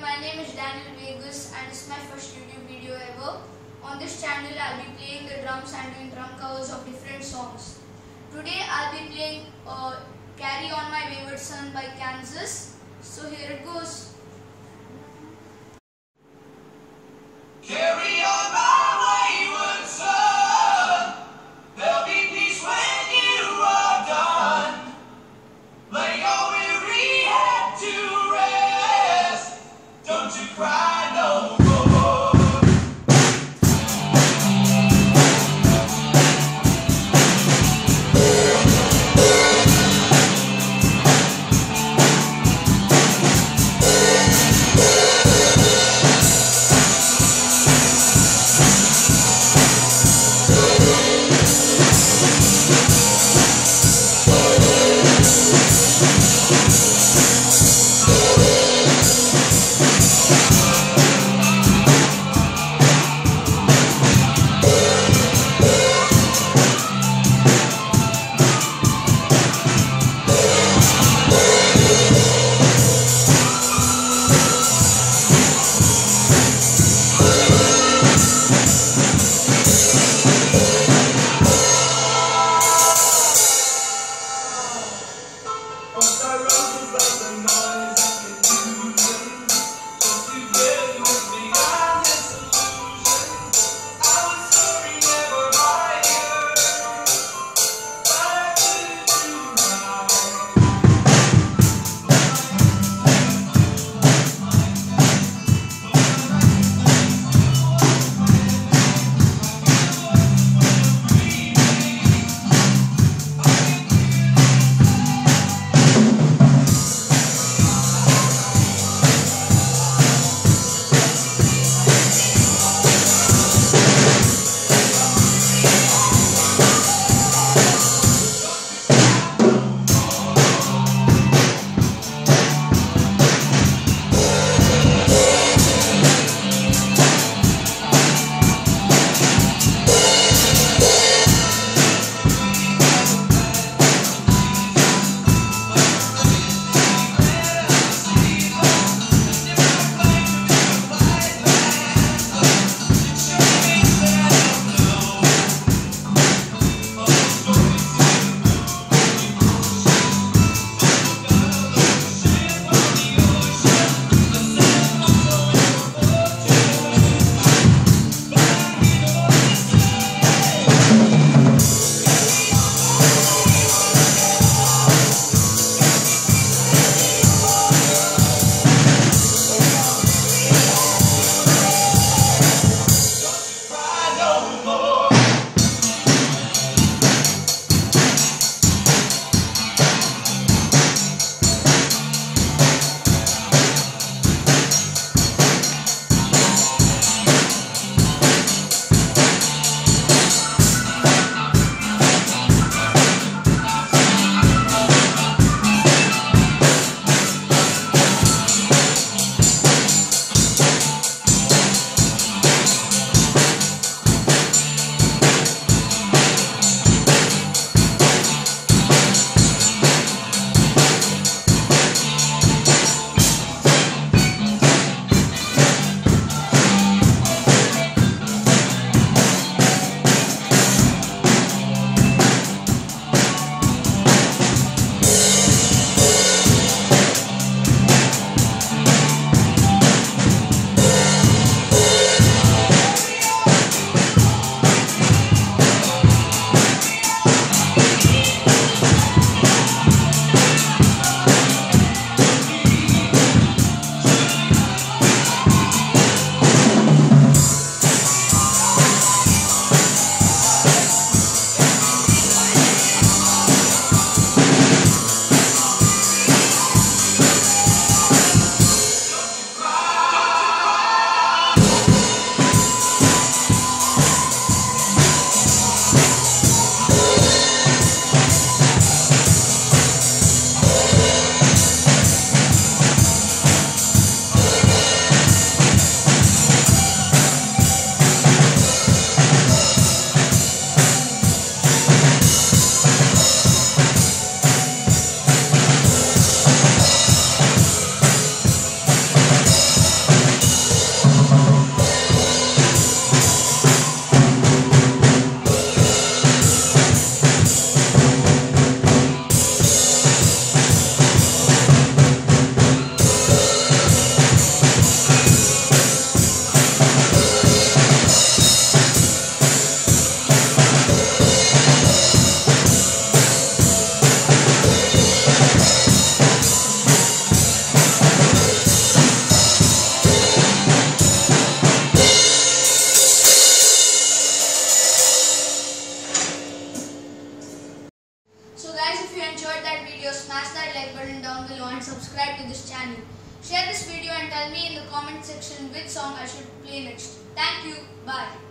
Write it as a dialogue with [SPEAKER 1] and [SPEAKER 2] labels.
[SPEAKER 1] my name is Daniel Viegas and this is my first YouTube video ever. On this channel I'll be playing the drums and doing drum covers of different songs. Today I'll be playing uh, Carry On My Wayward Son by Kansas. So here it goes.
[SPEAKER 2] smash that like button down below and subscribe to this channel. Share this video and tell me in
[SPEAKER 3] the
[SPEAKER 4] comment section which song I should play next. Thank you. Bye.